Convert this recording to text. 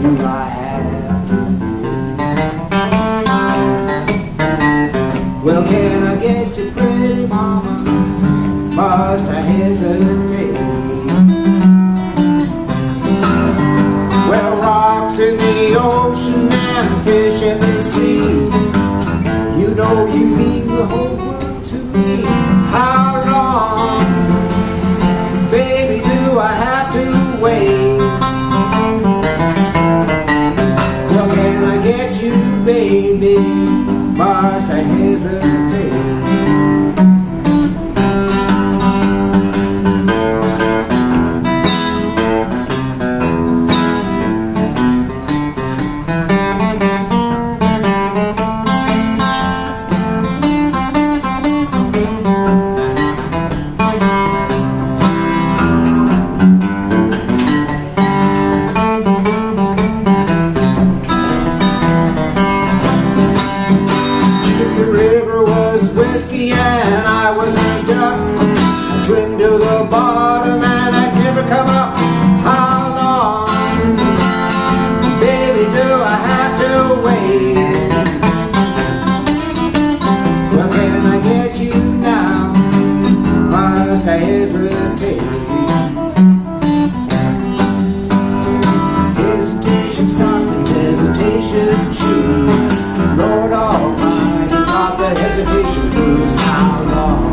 do I have? Well, can I get you pretty mama? Must I hesitate? Well, rocks in the ocean and fish in the sea. You know you mean the whole world to me. How baby? Must I hesitate? And I was a duck, I'd swim to the bottom and I'd never come up. How long, baby, do I have to wait? Proves how long